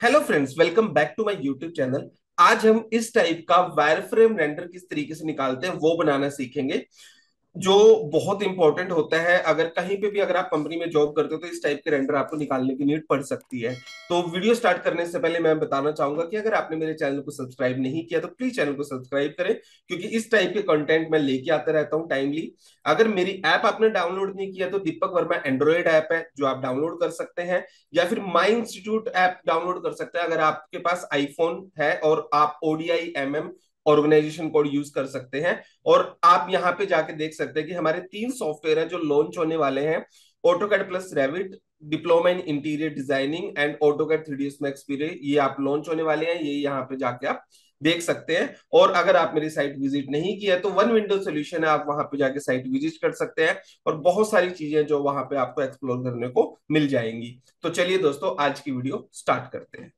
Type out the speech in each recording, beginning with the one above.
Hello friends welcome back to my YouTube channel आज हम इस टाइप का वायरफ्रेम रेंडर किस तरीके से निकालते हैं, वो बनाना सीखेंगे। जो बहुत इंपॉर्टेंट होता है, अगर कहीं पे भी अगर आप कंपनी में जॉब करते हो तो इस टाइप के रेंडर आपको निकालने की नीड पड़ सकती है। तो वीडियो स्टार्ट करने से पहले मैं बताना चाहूँगा कि अगर आपने मेरे चैनल को सब्सक्राइब नहीं किया तो प्लीज़ चैनल को सब्सक्राइब करें, क्योंकि इस टाइप के कंटेंट मैं लेके आता रहता हूँ टाइमली अगर मेरी ऐप आपने डाउनलोड नहीं किया तो दीपक वर्मा एंड्रॉइड ऐप है, जो आप डाउनलोड कर सकते हैं, या फिर माई इंस्टीट्यूट ऐप डाउनलोड कर सकते हैं, अगर आपके पास आईफोन है और आप ODI M organisation code use कर सकते हैं। और आप यहाँ पे जाके देख सकते हैं कि हमारे तीन सॉफ्टवेयर है जो लॉन्च होने वाले हैं। AutoCAD plus Revit diploma in interior designing and AutoCAD three D experience ये आप लॉन्च होने वाले हैं। ये यहाँ पे जाके आप देख सकते हैं। और अगर आप मेरी साइट विज़िट नहीं किया तो वन विंडो सोल्यूशन है। आप वहाँ पे जाके साइट विज़िट कर सकते हैं। और बहुत सारी चीज़ें जो वहाँ पे आपको एक्सप्लोर करने को मिल जाएँगी। तो चलिए दोस्तों, आज की वीडियो स्टार्ट करते हैं।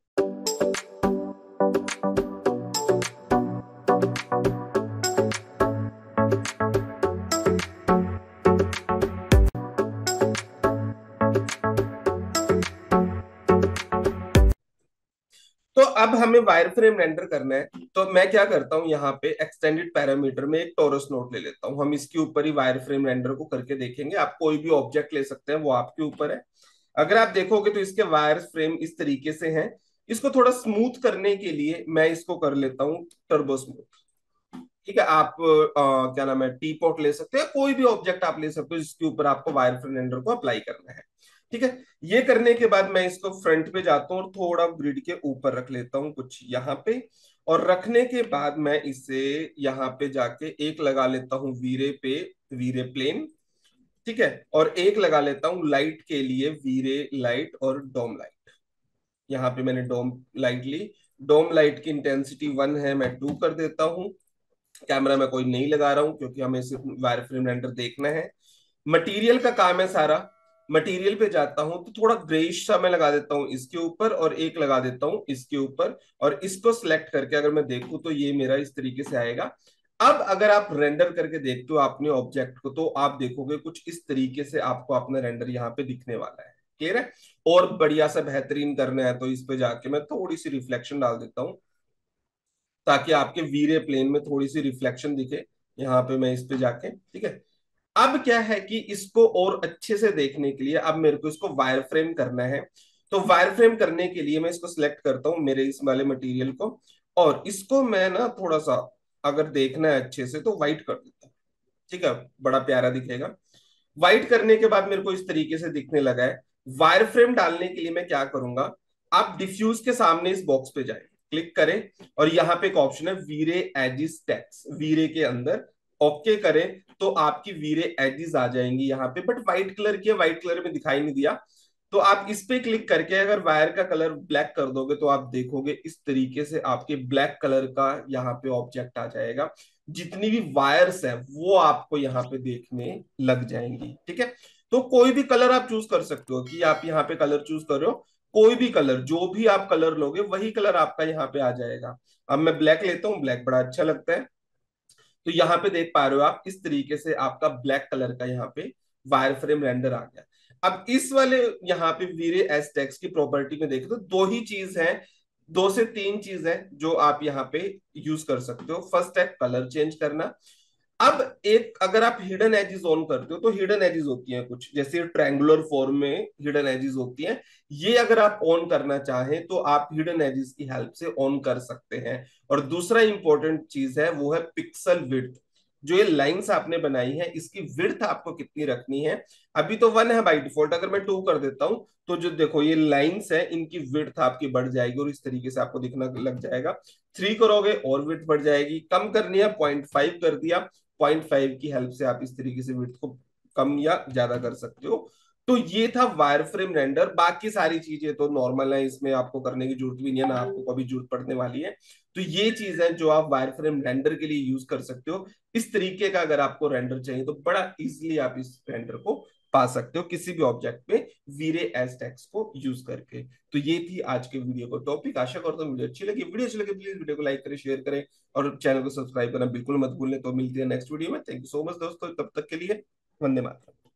तो अब हमें वायर फ्रेम रेंडर करना है। तो मैं क्या करता हूँ यहाँ पे एक्सटेंडेड पैरामीटर में एक टोरस नोट ले लेता हूँ। हम इसके ऊपर ही वायर फ्रेम रेंडर को करके देखेंगे। आप कोई भी ऑब्जेक्ट ले सकते हैं वो आपके ऊपर है। अगर आप देखोगे तो इसके वायर फ्रेम इस तरीके से हैं। इसको थोड़ा स्मूथ करने के लिए मैं इसको कर लेता हूँ टर्बो स्मूथ ठीक है आप आ, क्या नाम है टी पॉट ले सकते हैं। कोई भी ऑब्जेक्ट आप ले सकते हो जिसके ऊपर आपको वायर फ्रेम रेंडर को अप्लाई करना है। ठीक है? ये करने के बाद मैं इसको फ्रंट पे जाता हूँ और थोड़ा ग्रिड के ऊपर रख लेता हूँ कुछ यहाँ पे। और रखने के बाद मैं इसे यहाँ पे जाके एक लगा लेता हूँ वीरे पे, वीरे प्लेन ठीक है? और एक लगा लेता हूँ लाइट के लिए वीरे लाइट और डोम लाइट यहाँ पे मैंने डोम लाइट ली। डोम लाइट की इंटेंसिटी वन है, मैं टू कर देता हूँ। कैमरा में कोई नहीं लगा रहा हूँ क्योंकि हमें सिर्फ़ वायर फ्रेम रेंडर देखना है। मटेरियल का काम है सारा। मटेरियल पे जाता हूँ तो थोड़ा ग्रेइश सा मैं लगा देता हूँ इसके ऊपर और एक लगा देता हूँ इसके ऊपर और इसको सिलेक्ट करके अगर मैं देखूँ तो ये मेरा इस तरीके से आएगा। अब अगर आप रेंडर करके देखते हो अपने ऑब्जेक्ट को तो आप देखोगे कुछ इस तरीके से आपको अपना रेंडर यहाँ पे दिखने वाला है। क्लियर है? और बढ़िया सा बेहतरीन करना है तो इस पे जाके मैं थोड़ी सी रिफ्लेक्शन डाल देता हूँ, ताकि आपके वीरे प्लेन में थोड़ी सी रिफ्लेक्शन दिखे, यहाँ पे मैं इस पे जाके, ठीक है? अब क्या है कि इसको और अच्छे से देखने के लिए अब मेरे को इसको वायर फ्रेम करना है। तो वायर फ्रेम करने के लिए मैं इसको सिलेक्ट करता हूँ मेरे इस वाले मटेरियल को और इसको मैं ना थोड़ा सा अगर देखना है अच्छे से तो व्हाइट कर देता हूँ। ठीक है? बड़ा प्यारा दिखेगा। व्हाइट करने के बाद मेरे को इस तरीके से दिखने लगा है। वायर फ्रेम डालने के लिए मैं क्या करूँगा? आप डिफ्यूज के सामने इस बॉक्स पे जाए। क्लिक करें और यहाँ पे एक ऑप्शन है वीरे एजिस टेक्स वीरे के अंदर ओके करें तो आपकी वीरे एजिस आ जाएँगी यहाँ पे। बट व्हाइट कलर की व्हाइट कलर में दिखाई नहीं दिया। तो आप इस पे क्लिक करके अगर वायर का कलर ब्लैक कर दोगे तो आप देखोगे इस तरीके से आपके ब्लैक कलर का यहाँ पे ऑब्जेक्ट आ जाएगा। जितनी भी वायर्स है, वो आपको यहाँ पे देखने लग जाएँगी, ठीक है? तो कोई भी कलर आप चूज़ कर सकते हो कि आप यहाँ पे कलर चूज़ कर रहे हो। कोई भी कलर जो भी आप कलर लोगे, वही कलर आपका यहाँ पे आ जाएगा। अब मैं ब्लैक लेता हूँ ब्लैक बड़ा अच्छा लगता है। तो यहाँ पे देख पा रहे हो आप, इस तरीके से आपका ब्लैक कलर का यहाँ पे वायर फ्रेम रेंडर आ गया। अब इस वाले यहाँ पे वीरे एस टेक्स की प्रॉपर्टी में देखे तो दो ही चीज़ है, दो से तीन चीज़ है जो आप यहाँ पे यूज़ कर सकते हो। फ़र्स्ट है कलर चेंज करना। अब एक, अगर आप हिडन एजेस ऑन करते हो तो हिडन एजेस होती हैं कुछ। जैसे ट्रैंगुलर फॉर्म में हिडन एजेस होती हैं। ये अगर आप ऑन करना चाहें तो आप हिडन एजेस की हेल्प से ऑन कर सकते हैं। और दूसरा इंपॉर्टेंट चीज़ है, वो है पिक्सल विड्थ जो ये लाइंस आपने बनाई है, इसकी विड्थ आपको कितनी रखनी है? अभी तो वन है बाई डिफ़ॉल्ट अगर मैं टू कर देता हूँ तो जो देखो, ये लाइंस है, इनकी विड्थ आपकी बढ़ जाएगी और इस तरीके से आपको दिखना लग जाएगा। थ्री करोगे, और विड्थ बढ़ जाएगी। कम करनी है पॉइंट फाइव कर दिया। पॉइंट फाइव की हेल्प से आप इस तरीके से विथ को कम या ज़्यादा कर सकते हो। तो ये था वायर फ्रेम रेंडर। बाकी सारी चीज़ें तो नॉर्मल है इसमें आपको करने की ज़रूरत भी नहीं है, ना आपको कभी ज़रूरत पड़ने वाली है। तो ये चीज़ है जो आप वायर फ्रेम रेंडर के लिए यूज़ कर सकते हो। इस तरीके का अगर आपको रेंडर चाहिए तो बड़ा इजिली आप इस रेंडर को पा सकते हो किसी भी ऑब्जेक्ट पे वीरे एस टैक्स को यूज़ करके। तो ये थी आज के वीडियो का टॉपिक आशा करता हूँ वीडियो अच्छी लगी। वीडियो अच्छी लगे प्लीज़ वीडियो को लाइक करें शेयर करें और चैनल को सब्सक्राइब करना बिल्कुल मत भूलें तो मिलती है नेक्स्ट वीडियो में। थैंक यू सो मच दोस्तों। तब तक के लिए वंदे मातरम।